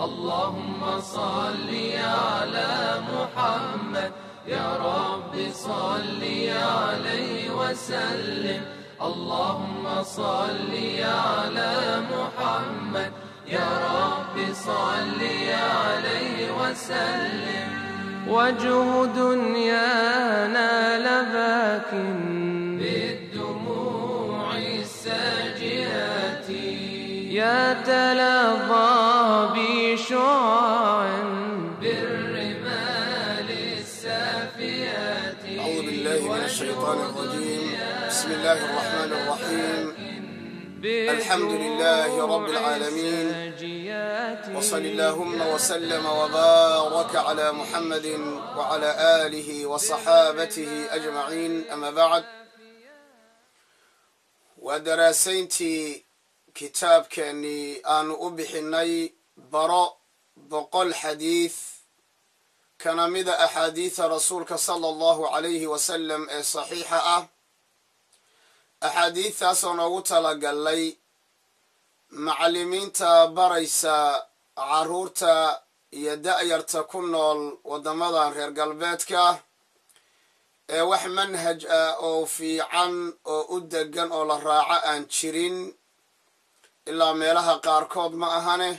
اللهم صل على محمد. يا رب صل عليه وسلم. اللهم صل على محمد. يا رب صل عليه وسلم. وجه دنيانا لباك بالدموع الساجئات يتلظى بشعاع الشيطان الرجيم. بسم الله الرحمن الرحيم. الحمد لله رب العالمين. وصل اللهم وسلم وبارك على محمد وعلى آله وصحابته أجمعين. أما بعد ودراسينتي كتاب كأني أن أبحني براء بقول حديث kana mida axaadiida rasuulka sala allahu calayhi wasalam ee saxiixa ah. Axaadiidtaasoo noogu talagalay macallimiinta baraysa carruurta iyo da'yarta ku nool waddamadan reer galbeedka ee wax manhaj ah oo fiican oo u degan oo la raaco aan jirin. Ilaa meelaha qaarkood ma ahane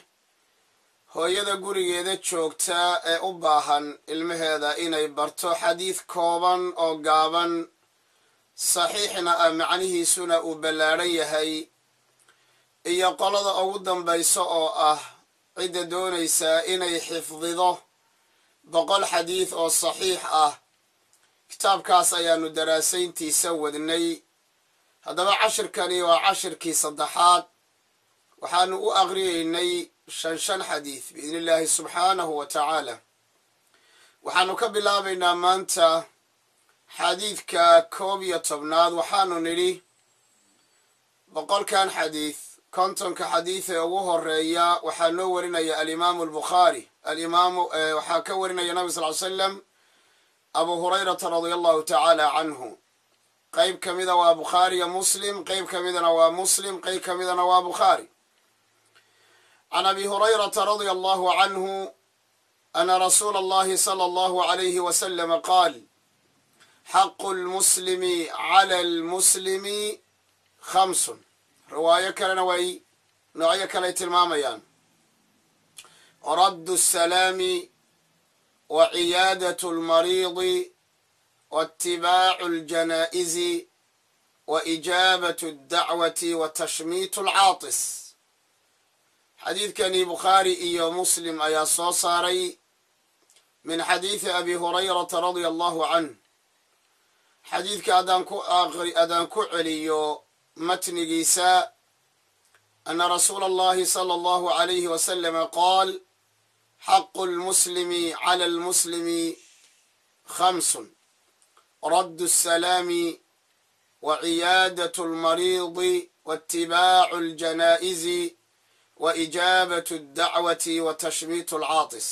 hooyada gurigeeda joogta ee u baahan ilmaheeda inay barto xadiid kooban oo gaaban. Saxiixna ah macnihiisuna uu ballaadhan yahay. Iyo qolada ugu dambaysa oo ah cidda doonaysaa inay xifdido. Boqol xadiid oo saxiix ah. Kitaabkaas ayaanu daraasayntiisa wadnay. Haddaba cashirkani waa cashirkii saddexaad. Waxaanu u aqriyeynay shan shan xadiid biidni illaahi subxaanahu wa tacaala. Waxaanu ka bilaabaynaa maanta xadiidka koob iyo tobnaad. Waxaanu nidhi boqolkan xadiid kontonka xadiid ee ugu horreeya waxaa noo warinaya alimaamu albukhaari alimaamu waxaa ka warinaya nabi sal ly slam abu hurayrata radia allahu tacaala canhu. Qeyb ka mida waa bukhaariyo muslim qeyb ka midana waa muslim qeyb ka midana waa bukhaari عن أبي هريرة رضي الله عنه أن رسول الله صلى الله عليه وسلم قال حق المسلم على المسلم خمس رواية كالنوي نوعية كاليت الماميان رد السلام وعيادة المريض واتباع الجنائز وإجابة الدعوة وتشميت العاطس xadiidkani bukhaari iyo muslim ayaa soo saaray min xadiidi abi hurayrata radia allahu canh xadiidka adaan ku celiyo matnigiisa ana rasuula allahi sala allahu alayhi wasalama qaal xaqu lmuslimi cala almuslimi khamsun. Raddu asalaami wa ciyaadatu lmariidi waitibaacu aljana'izi وإجابة الدعوة وتشميت العاطس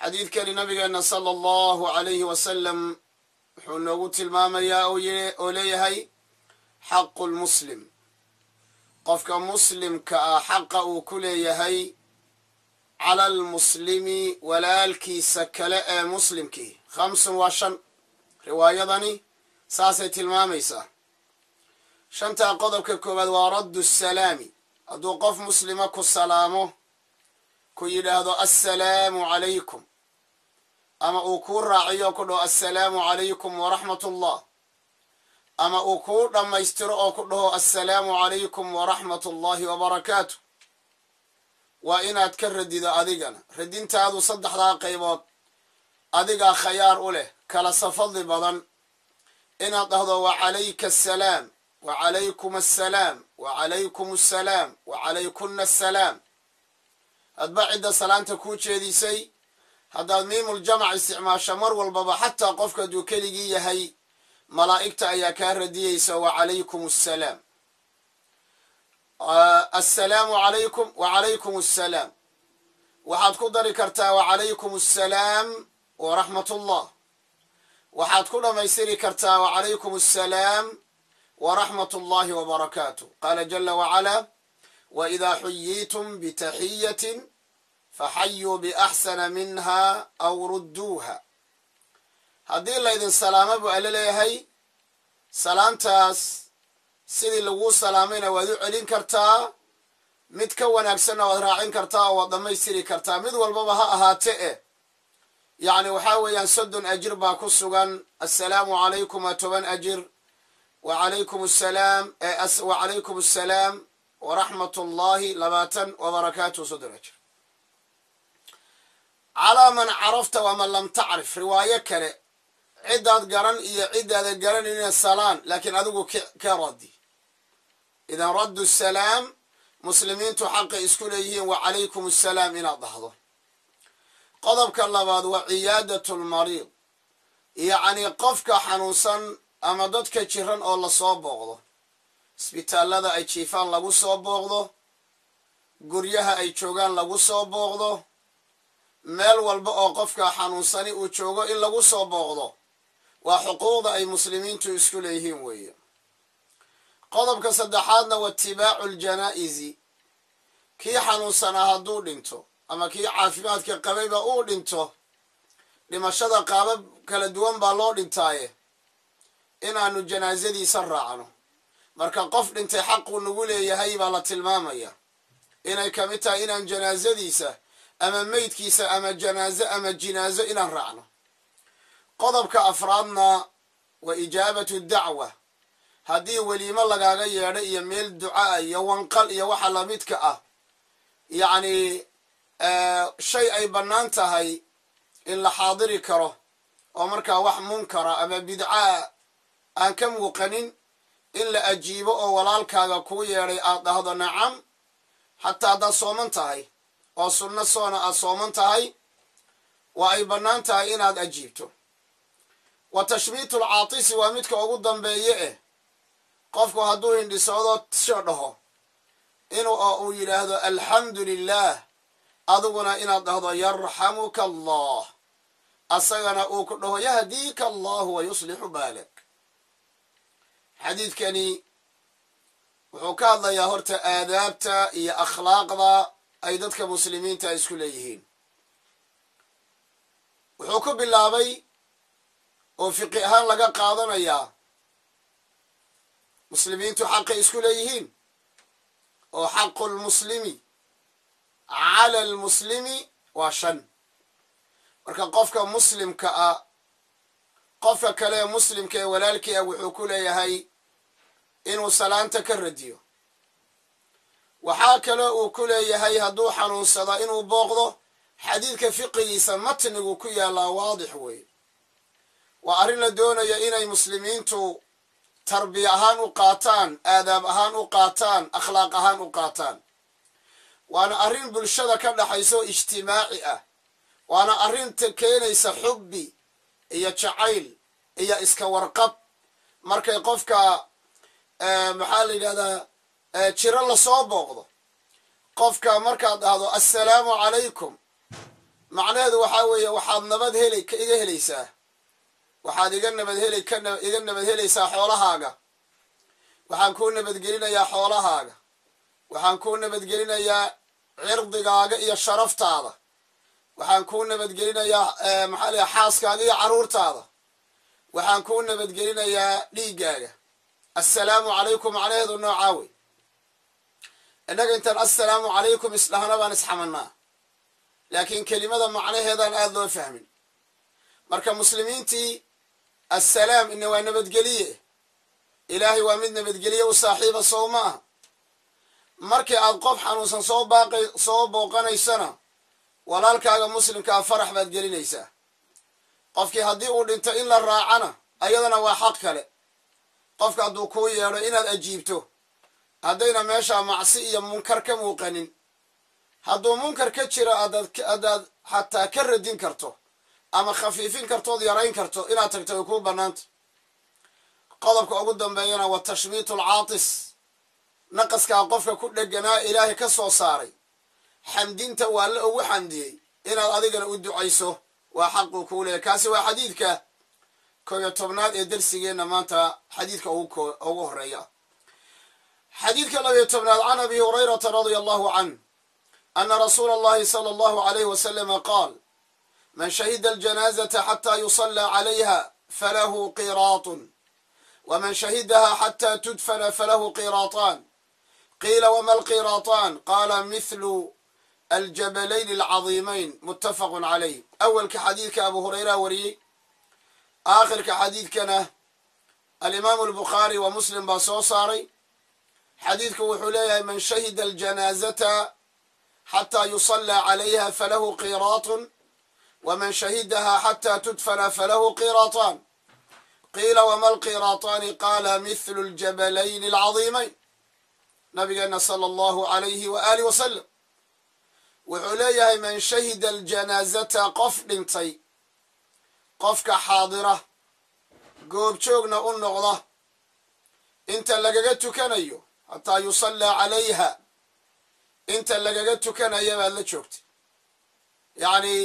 xadiidkani nabigeena sala allahu calayhi wasalam wuxuu noogu tilmaamayaa oo leeyahay xaqu lmuslim qofka muslimka ah xaqa uu ku leeyahay cala almuslimi walaalkiisa kale ee muslimkii khamsun waa shan riwaayadani saasay tilmaamaysaa shantaa qodobka koowaad waa raddu salaami hadduu qof muslima ku salaamo ku yidhaahdo assalaamu calaykum ama uu kuu raaciyo ku dhaho assalaamu calaykum waraxmat ullah ama uu kuu dhammaystiro oo ku dhaho assalaamu calaykum waraxmat ullahi wabarakaatu waa inaad ka radido adigana radintaadu saddexdaa qaybood adigaa khayaar u leh kala safadli badan inaad dhahdo wacalayka assalaam wacalaykum assalaam wacalaykum assalaam wacalaykunna assalaam hadba cidda salaanta kuu jeedisay haddaad miimuljamac isticmaasho mar walbaba xataa qofka hadduu keligii yahay malaa'igta ayaa kaa radiyeysa wacalaykum assalaam assalaamu calaykum wacalaykum assalaam waxaad ku dari kartaa wacalaykum assalaam waraxmat ullah waxaad ku dhammaystiri kartaa wacalaykum assalaam ullahi wabarakaatu qaala jala wacalaa wa idaa xuyiitum bitaxiyatin faxayuu biaxsana minha aw rudduuha haddii laydin salaamo buu alle leeyahay salaamtaas sidii laguu salaamayna waad u celin kartaa mid ka wanaagsanna waad raacin kartaa oo waad dhammaystiri kartaa. Mid walbaba ha ahaate eh yacni waxaa weeyaan soddon ajir baa ku sugan. Assalaamu calaykum toban ajir wa calaykum asalaam wa calaykum assalaam waraxmat ullahi labaatan wabarakaatuhu soddon ajir calaa man carafta waman lam tacrif riwaayo kale ciddaad garan iyo ciddaadan garanaynin salaan laakiin adigu ka raddi idan raddu salaam muslimiintu xaqay isku leeyihiin wa calaykum assalaam inaad dhahdo qodobka labaad waa ciyaadatu lmariid yacni qofka xanuunsan ama dadka jiran oo la soo booqdo isbitaallada ay jiifaan lagu soo booqdo guryaha ay joogaan lagu soo booqdo meel walba oo qofka xanuunsani uu joogo in lagu soo booqdo waa xuquuqda ay muslimiintu isku leeyihiin weeye. Qodobka saddexaadna wa itibaacu ljanaa'izi kii xanuunsanaa hadduu dhinto ama kii caafimaadka qabayba uu dhinto dhimashada qaabab kala duwan baa loo dhintaaye inaanu janaasadiisa raacno. Marka qof dhintay xaquu nagu leeyahay baa la tilmaamaya. Inay ka mid tahay inaan janaasadiisa ama meydkiisa ama janaaso ama jinaaso inaan raacno. Qodobka afraadna wa ijaabatu dacwa. Haddii weliimo lagaaga yeedho iyo meel ducaa iyo wanqal iyo waxa lamidka ah yacni shay ay bannaan tahay in la xaadiri karo oo markaa wax munkara ama bidcaa aan ka muuqanin in la ajiibo oo walaalkaaga kuu yeedhay aad dhahdo nacam xataa haddaad sooman tahay oo sunno soona aad sooman tahay waa ay bannaan tahay inaad ajiibto. Wa tashmiitu lcaatisi waa midka ugu dambeeye eh. Qofku hadduu hindhisoodo sho dhaho inuu oo uu yidhaahdo alxamdu lilah adiguna inaad dhahdo yarxamuka allah. Asagana uu ku dhaho yahdiika allahu wa yuslixu baalak xadiidkani wuxuu ka hadlayaa horta aadaabta iyo akhlaaqda ay dadka muslimiinta isku leeyihiin. Wuxuu ku bilaabay oo fiqi ahaan laga qaadanayaa muslimiintu xaqay isku leeyihiin oo xaqu lmuslimi cala almuslimi waa shan. Marka qofka muslimka ah qofka kale muslimka ee walaalkii ah wuxuu ku leeyahay inuu salaanta ka radiyo. Waxaa kale uu ku leeyahay hadduu xanuunsada inuu booqdo xadiidka fiqigiisa matnigu ku yaallaa waadix weeye waa arrin la doonaya inay muslimiintu tarbiya ahaan u qaataan aadaab ahaan u qaataan akhlaaq ahaan u qaataan. Waana arrin bulshada ka dhaxaysa oo ijtimaaci ah. Waana arrinta keenaysa xubbi iyo jacayl iyo iska warqab. Markay qofka maxaa la yidhahdaa jiro la soo booqdo. Qofka markaad dhahdo assalaamu calaykum. Macnaheedu waxaa weeye waxaad nabad hel iga helaysaa. Waxaad iga nabad hel iga nabad helaysaa xoolahaaga. Waxaan kuu nabadgelinayaa xoolahaaga. Waxaan kuu nabadgelinayaa cirdigaaga iyo sharaftaada. Waxaan kuu nabadgelinayaa maxaa lay xaaskaaga iyo carruurtaada waxaan kuu nabadgelinayaa dhiiggaaga assalaamu calaykum macnaheedu noocaa wey innaga intaan assalaamu calaykum isdhahna baan isxamanaa laakiin kelimada macnaheedaan aada loo fahmin. Marka muslimiintii assalaam ina waa nabadgeliye. Ilaahay waa mid nabadgeliye u saaxiiba sow ma aha markii aad qof xanuunsan soo baaqay soo booqanaysana walaalkaaga muslimkaa farax baad gelinaysaa qofkii haddii uu dhinto in la raacana ayadana waa xaq kale qofka hadduu kuu yeedho inaad ajiibto haddayna meeshaa macsi iyo munkar ka muuqanin. Hadduu munkar ka jiro adaad xataa ka radin karto ama khafiifin kartood yarayn karto inaad tagto way kuu bannaanta. Qodobka ugu dambeeyana wa tashmiitu alcaatis naqaskaa qofka ku dheganaa ilaahay ka soo saaray. Xamdinta waa la ugu xamdiyey. Inaad adigana u ducayso waa xaquu kuu leeyahy kaasi waa xadiidka kooyo tobnaad ee darsigeenna maanta xadiidka ugu horeeya xadiidka labiyo tobnaad can abi hurayrata radia allahu canh ana rasuula allahi sala allahu alayh wasalama qaal man shahida aljanazata xata yusallى calayha falahu qiraatun wman shahidaha xata tudfana falahu qiraaطan qiila wma alqiraaطan qaala mithlu aljabalayn alcadiimayn muttafaqu calayh awalka xadiidka abu hurayra wariyey aakhirka xadiidkana alimaamu albukhaari wa muslim baa soo saaray. Xadiidku wuxuu leeyahay man shahida aljanaazata xataa yusallى calayha falahu qiraatun wman shahidaha xata tudfana falahu qiraaطan qiila wma alqiraataani qaala mithlu ljabalayn alcadiimayn. Nabigeena sala allahu alayhi wa alih wasalam wuxuu leeyahay man shahida aljanaazata qof dhintay qofka xaadira goobjoogna u noqda. Inta lagaga tukanayo hataa yusallaa calayha inta lagaga tukanaya baad la joogtay yacni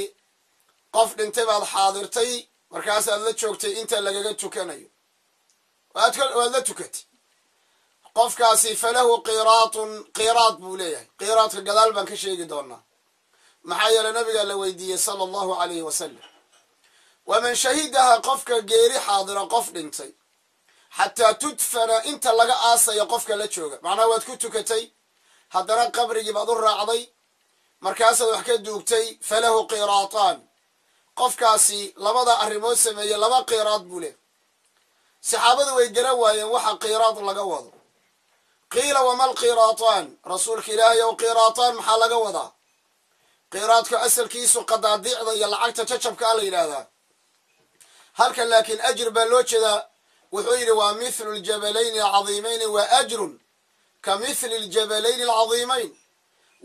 qof dhintay baad xaadirtay markaasaad la joogtay inta lagaga tukanayo. Waad la tukatay. Qofkaasi falahu qiraatun qiraad buu leeyahay. Qiraadka gadaal baan ka sheegi doonaa maxaa yeele nabigaa la weydiiyey sala allahu alayhi wasalam waman shahidaha qofka geeri xaadira qof dhintay xataa tudfana inta laga aasayo qofka la jooga. Macnaha waad ku tukatay haddana qabrigii baad u raacday markaasaad wax ka duugtay falahu qiraataan qofkaasi labada arrimood sameeye laba qiraad buu leh saxaabadu way garan waayeen waxa qiraad laga wado. Qiila wama alqiraataan rasuulka ilaahay ow qiraataan maxaa laga wadaa? Qiraadku asalkiisu qadaadiicda iyo lacagta jacabka a la yidhaahdaa halkan laakiin ajir baa loo jeedaa wuxuu yidhi waa mithlu ljabalayni alcadiimayni waa ajrun ka mithli ljabalayni alcadiimayn.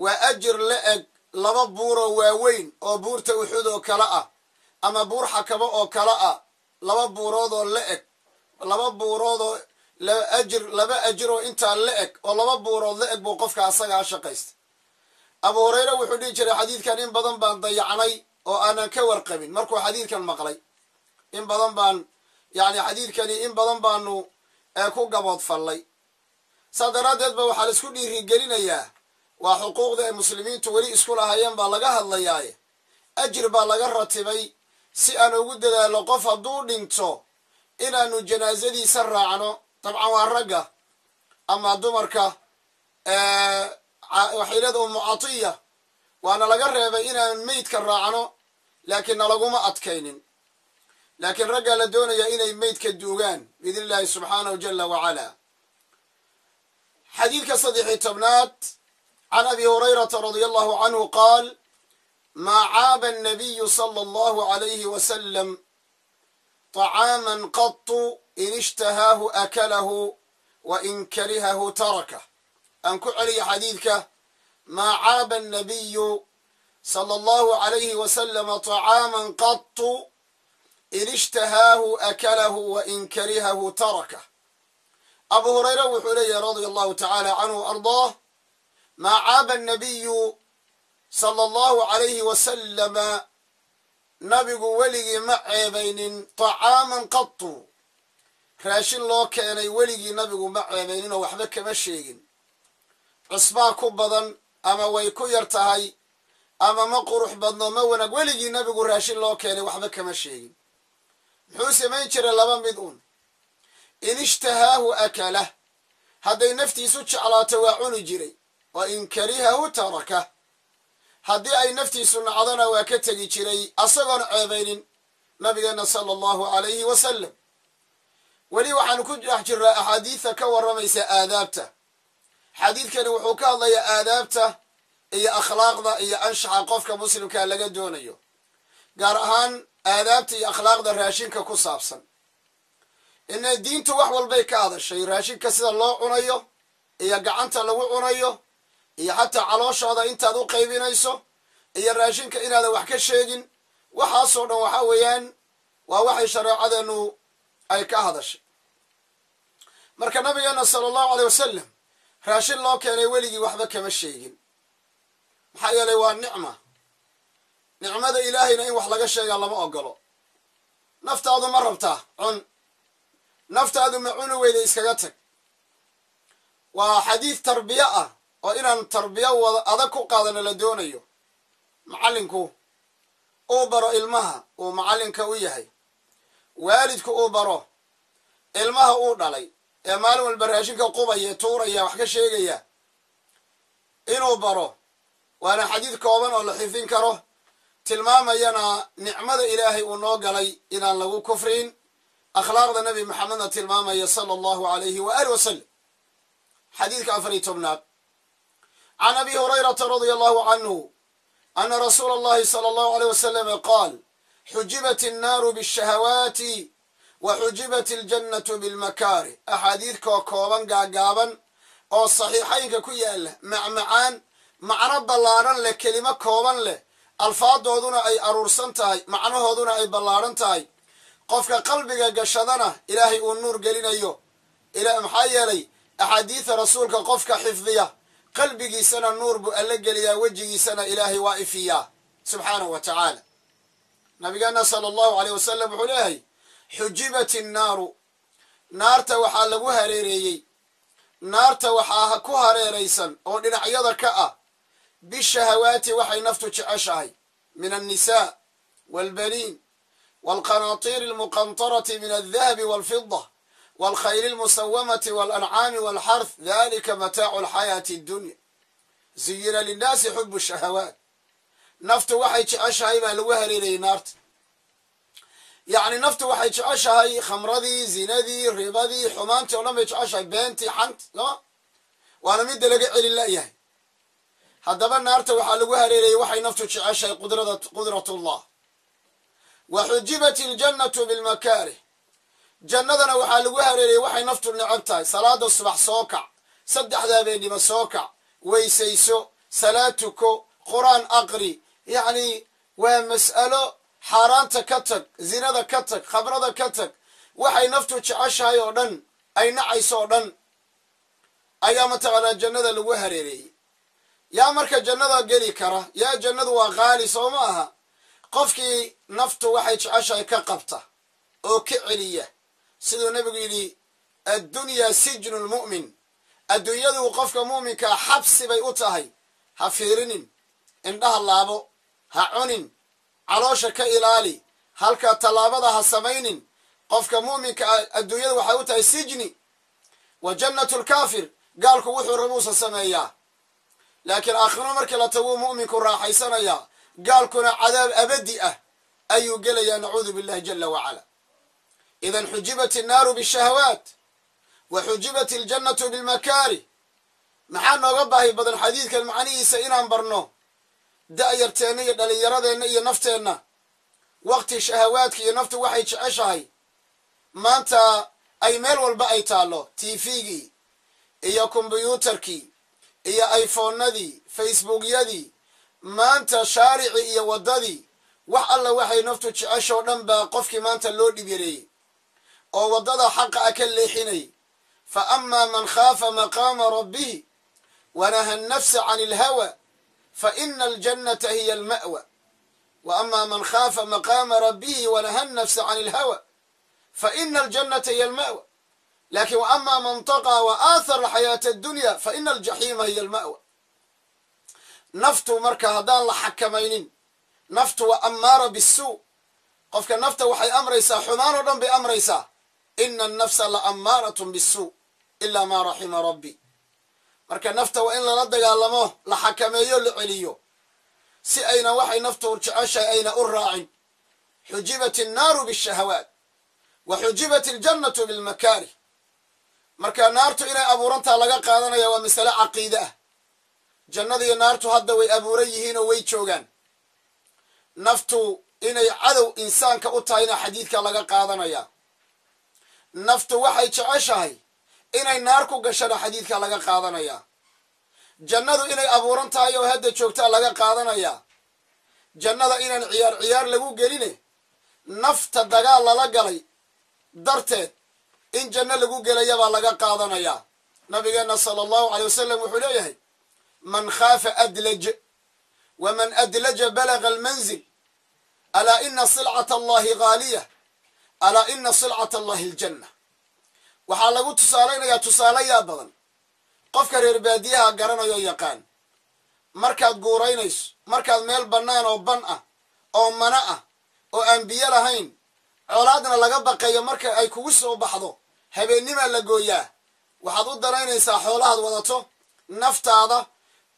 Waa ajir la eg laba buuroo waaweyn oo buurta uxud oo kale ah ama buur xakabo oo kale ah laba buuroodoo la eg laba buuroodoo ajir laba ajiroo intaa la eg oo laba buurood la eg buu qofka asagaa shaqaysta. Abu hureyre wuxuu dhihi jiray xadiidkan in badan baan dayacnay oo aanan ka warqabin. Markuu xadiidkan maqlay in badan baan yani xadiidkani in badan baanu ku gaboodfallay saa daraaddeed ba waxaa la isku dhiirigelinayaa waa xuquuqda ay muslimiintu weli isku lahaayeen baa laga hadlayaaye ajir baa laga ratibay si aan ugu dadaalo qof hadduu dhinto inaanu janaasadiisa raacno dabcan waa ragga ama dumarka waxay leeda umu catiya waana laga reebay inaan meydka raacno laakiin nalaguma adkaynin laakiin raggaa la doonayaa inay meydka duugaan biidn illaahi subxaanahu jala wacala xadiidka saddexii tobnaad can abi hurayrata radia allahu canhu qaal maa caaba annabiyu sala allahu alayhi wasalam طacaaman qatu in ishtahaahu akalahu wa in karihahu tarakah aan ku celiya xadiidka maa caaba annabiyu sala allahu alayhi wasalama طacaaman qatu in ishtahaahu akalahu wa in karihahu tarakah abu hurayre wuxuu leeyahy radia allahu tacaala canhu ardaah maa caaba annabiyu sala allahu alayhi wasalama nabigu weligii ma ceebaynin طacaaman qatu raashin loo keenay weligii nabigu ma ceebaynin oo waxba kama sheegin. Cusbaa ku badan ama way ku yar tahay ama ma qurux badno ma wanaag weligii nabigu raashin loo keenay waxba kama sheegin muxuu samayn jiray laba mid un in ishtahaahu akalah hadday naftiisu jeclaato waa cuni jiray. Wa in karihahu taraka. Haddii ay naftiisu nacdona waa ka tegi jiray asagoon ceebaynin nabigeena sala allahu alayhi wasalam weli waxaanu ku dhex jiraa axaadiidta ka warramaysa aadaabta. Xadiidkani wuxuu ka hadlayaa aadaabta iyo akhlaaqda iyo anshaxa qofka muslimka laga doonayo. Gaar ahaan aadaabta iyo akhlaaqda raashinka ku saabsan. Ina diintu wax walbay ka hadashay raashinka sida loo cunayo iyo gacanta lagu cunayo iyo xataa calooshooda intaad u qaybinayso iyo raashinka inaadan wax ka sheegin waxaasoo dhan waxa weeyaan waa waxay shareecadeenu ay ka hadashay. Marka nabigeena sala allahu aleyh wasalam raashin loo keenay weligii waxba kama sheegin. Maxaa yeelay waa nicma nicmada ilaahayna in wax laga sheegaa lama ogolo naftaadu ma rabtaa cun. Naftaadu ma cuni weyda iskaga tag. Waa xadiid tarbiye ah oo inaan tarbiyo wada adag ku qaadano la doonayo. Macallinku uu baro ilmaha uu macallinka u yahay. Waalidku uu baro ilmaha uu dhalay. Ee maalin walba raashinka qubaya tuuraya wax ka sheegaya inuu baro waana xadiid kooban oo la xifdin karo tilmaamayana nicmada ilaahay uu noo galay inaan lagu kufrin akhlaaqda nabi maxamedna tilmaamaya sala allahu alayhi wa ali wasalam xadiidka afar iyo tobnaad. Can abi hurayrata radia allahu canhu ana rasuula allahi sala allahu aleyh wasalama qaal xujibat innaaru bishahawaati wa xujibat iljannatu bilmakaari axaadiidkoo kooban gaagaaban oo saxiixaynka ku yaalla macmacaan macno ballaadhan leh kelimo kooban leh alfaadooduna ay aruursan tahay macnahooduna ay ballaadhan tahay. Qofka qalbiga gashadana ilaahay uu nuur gelinayo. Maxaa yeelay axaadiida rasuulka qofka xifdiya qalbigiisana nuur buu alla geliyaa wejigiisana ilaahay waa ifiyaa. Subxaanahu wa tacaala. Nabigeena sala allahu aleyh wasalam wuxuu leeyahay xujibat innaaru. Naarta waxaa lagu hareereeyey. Naarta waxaa ku hareeraysan oo dhinacyada ka ah bishahawaati waxay naftu jeceshahay min alnisaa waalbaniin waalqanaatiiri almuqantarati min aldahabi waalfida waalkhayli almusawamati waalancaami waalxarth dalika mataacu alxayaati addunya zuyina linnaasi xubu shahawaat naftu waxay jeceshahay baa lagu hareerayay naarta yacni naftu waxay jeceshahay khamradii zinadii ribadii xumaantii o dhan bay jeceshahay beentii xanti soma waana midda laga celin layahay haddaba naarta waxaa lagu hareerayay waxay naftu jeceshahay qudratullah. Wa xujibat iljannatu bilmakaarih. Jannadana waxaa lagu hareerayay waxay naftu necab tahay. Salaada subax soo kac saddexda habeennimo soo kac weysayso salaad tuko qur'aan aqri yacni waa mas'alo xaaraanta ka tag zinada ka tag khamrada ka tag. Waxay naftu jeceshahay oo dhan ay nacayso oo dhan. Ayaa mataqaanaa jannada lagu hareereeyey yaa marka jannada geli kara yaa jannadu waa qaali soo ma aha? Qofkii naftu waxay jeceshahay ka qabta oo ka celiya. Siduu nebigu yidhi addunyaa sijnu lmu'min adduunyadu qofka muuminkaa xabsi bay u tahay. Ha fiirinin indhaha laabo ha cunin caloosha ka ilaali halka tallaabada ha samaynin. Qofka muuminka ah adduunyada waxay u tahay sijni. Wa jannatu lkaafir gaalku wuxuu rabuusa sameeyaa laakiin aakhiro markii la taguu mu'minku raaxaysanayaa gaalkuna cadaab abadi ah ayuu gelayaa nacuudu billahi jala wacala. Idan xujibat innaaru bishahawaat wa xujibat iljannatu bilmakaari. Maxaa nooga baahi badan xadiidkan macnihiisa inaan barno? Da'yarteenna iyo dhallinyaradeenna iyo nafteenna. Waqti shahawaadka iyo naftu waxay jeceshahay. Maanta ay meel walba ay taallo tifigii iyo kombyuutarkii iyo iphonadii facebookyadii maanta shaaricii iyo waddadii wax alla waxay naftu jeceshoo dhan baa qofkii maanta loo dhibyareeyey oo waddada xaqa a ka leexinay. Fa amaa man khaafa maqaama rabbihi wanaha annafsa can ilhawa fa ina aljannata hiya alma'wa. Wa amaa man khaafa maqaama rabbihi wanaha annafsa can ilhawa fa ina aljannata hiya alma'wa laakiin wa amaa man taqaa wa aathara xayaata addunya fa ina aljaxiima hiya alma'wa. Naftu marka haddaan la xakamaynin naftu waa ammaara bisuu qofka nafta waxay amraysaa xumaan oo dhan bay amraysaa ina annafsa la ammaaratun bisuu ilaa maa raxima rabbi. Marka nafta waa in lala dagaalamo la xakameeyo la celiyo. Si ayna waxay naftu jeceshahay ayna u raacin. Xujibat innaaru bishahawaat wa xujibat iljannatu bilmakaarih marka naartu inay abuurantaa laga qaadanaya waa masale caqiide ah. Jannada iyo naartu hadda way abuuran yihiin oo way joogaan. Naftu inay cadow insaanka u tahayna xadiidka laga qaadanaya. Naftu waxay jeceshahay inay naar ku gashana xadiidka laga qaadanaya. Jannadu inay abuuran tahay oo hadda joogtaa laga qaadanaya. Jannada inaan ciyaar ciyaar lagu geline nafta dagaal lala galay darteed in janno lagu gelayabaa laga qaadanaya. Nabigeenna sala allahu aley wasalam wuxuu leeyahay man khaafa adlaj waman adlaja balaga almanzil alaa ina silcata allahi haaliya alaa ina silcata allahi aljanna. Waxaa lagu tusaalaynayaa tusaalayaa badan. Qofka reer baadiyaha garanayo yaqaan markaad guuraynayso markaad meel bannaan oo ban ah oo mana ah oo aan biyo lahayn colaadna laga baqayo marka ay kugu soo baxdo habeennimaa la gooyaa. Waxaad u danaynaysaa xoolahaad wadato naftaada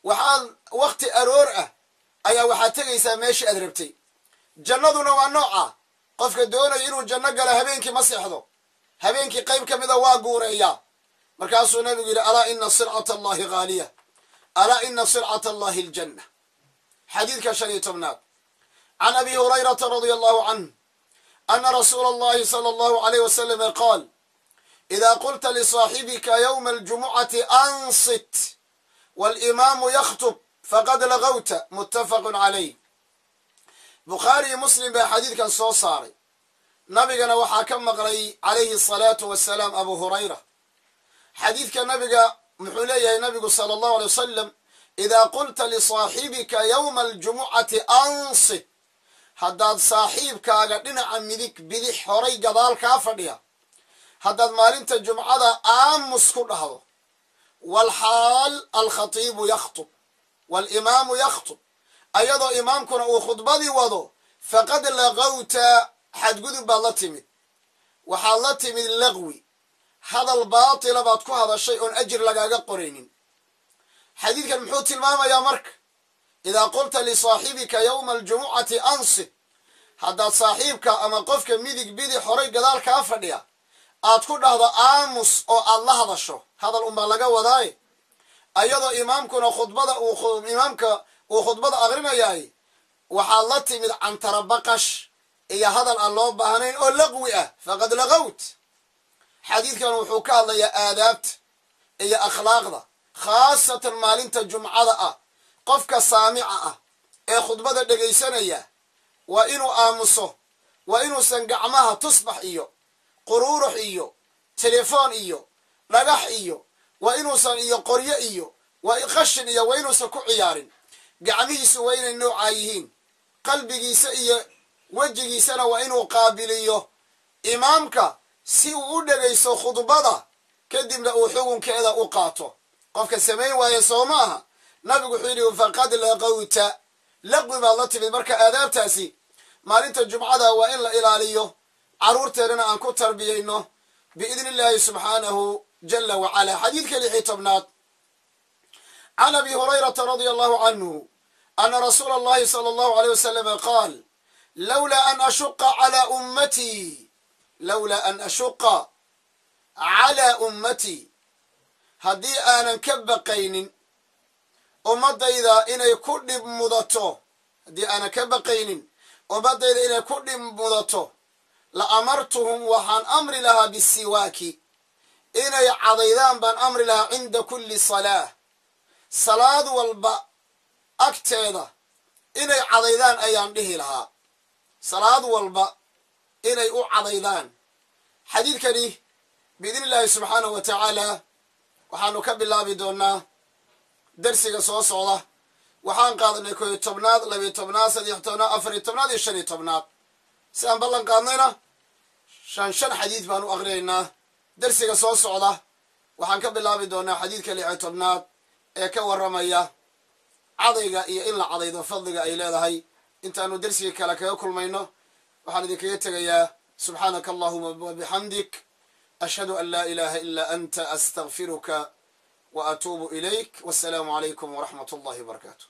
waxaad wakhti aroor ah ayaa waxaad tegaysaa meeshii aad rabtay. Jannaduna waa nooca. Qofka doonayo inuu janno galo habeenkii ma seexdo. Habeenkii qayb ka mida waa guureeyaa. Markaasuu nabigu yidhi alaa ina silcata allahi haaliya alaa ina silcata allahi aljanna. Xadiidka shan iyo tobnaad. Can abi hurayrata radia allahu canh ana rasuula allahi sala allahu alayh wasalama qaal ida qulta lisaaxibika yowma aljumucati ansit walimaamu yakhtub faqad lagawta muttafaqun calayh bukhaari iyo muslim baa xadiidkan soo saaray nabigana waxaa ka maqlay calayhi asalaatu wasalaam abu hurayra xadiidka nabiga muxuu leeyahay nabigu sala allahu alay wasalam idaa qulta lisaaxibika yowma aljumucati ansit haddaad saaxiibkaaga dhinaca midig bidix horay gadaal kaa fadhiya haddaad maalinta jumcada aamus ku dhahdo walxaal alkhatiibu yakhtub walimaamu yakhtub. Ayadoo imaamkuna uu khudbadii wado faqad laqawta xadgudub baad la timid waxaad la timid laqwi. Hadal baatila baad ku hadashay oon ajir lagaaga qoraynin. Xadiidkan muxuu tilmaamayaa marka idaa qulta lisaaxibika yowma aljumucati ansit haddaad saaxiibka ama qofka midig bidix horay gadaal kaa fadhiya aad ku dhahdo aamus oo aad la hadasho. Hadal unbaa laga wadaaye ayadoo imaamkuna khudbada imaamka uu khudbada aqrinayaay waxaad la timid cantara baqash iyo hadal aan loo baahnayn oo laqwi ah. Faqad laqawt. Xadiidkan wuxuu ka hadlayaa aadaabta iyo akhlaaqda khaasatan maalinta jumcada ah. Qofka saamica ah ee khudbada dhegaysanaya waa inuu aamuso waa inuusan gacmaha tusbax iyo quruurux iyo telefoon iyo dhagax iyo waa inuusan iyo qoryo iyo waa qashin iyo waa inuusan ku ciyaarin. Gacmihiisu waa inay noocaa yihiin. Qalbigiisa iyo wejigiisana waa inuu qaabiliyo. Imaamka si uu u dhegaysto khudbada kadibna uu xukunkeeda u qaato. Qofka samayn waaye soo maaha? Nabigu wuxuu yidhi faqad laqawta. Laqwi baad la timid. Marka aadaabtaasi maalinta jumcada waa in la ilaaliyo carruurteennana aan ku tarbiyayno biidni illaahi subxaanahu jala wacala. Xadiidka lixii tobnaad. Can abi hurayrata radia allahu canhu ana rasuula allahi sala allahu aleyh wasalama qaal lowlaa an ashuqa calaa ummatii lowlaa an ashuqa calaa ummatii haddii aanan ka baqaynin ummadayda inay ku dhib mudato haddii aanan ka baqaynin ummadayda inay ku dhib mudato la amartuhum waxaan amri lahaa bisiwaaki. Inay cadaydaan baan amri lahaa cinda kulli salaah. Salaad walba agteeda inay cadaydaan ayaan dhihi lahaa. Salaad walba inay u cadaydaan xadiidkani biidni illaahi subxaanahu wa tacaala waxaanu ka bilaabi doonaa darsiga soo socda. Waxaan qaadanay koyo tobnaad labiyo tobnaad saddex tobnaad afariyo tobnaad iyo shan iyo tobnaad si aan ballan qaadnayna shan shan xadiid baan u aqrinaynaa. Darsiga soo socda waxaan ka bilaabi doonaa xadiidka lixiyo tobnaad ee ka warramaya cadayga iyo in la cadaydo fadliga ay leedahay. Intaanu dersigii kale kaga kulmayno waxaan idinkaga tegayaa subxaanaka allahuma wabixamdik ashhadu an laa ilaaha ilaa anta astaqfiruka wa atuubu ilayk wassalaamu calaykum waraxmat ullahi wabarakaatu